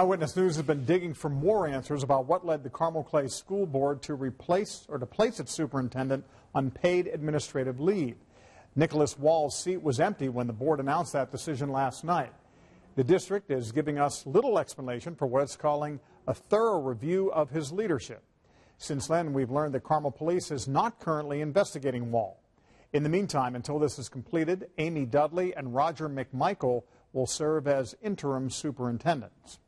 Eyewitness News has been digging for more answers about what led the Carmel Clay School Board to replace or to place its superintendent on paid administrative leave. Nicholas Wall's seat was empty when the board announced that decision last night. The district is giving us little explanation for what it's calling a thorough review of his leadership. Since then, we've learned that Carmel Police is not currently investigating Wall. In the meantime, until this is completed, Amy Dudley and Roger McMichael will serve as interim superintendents.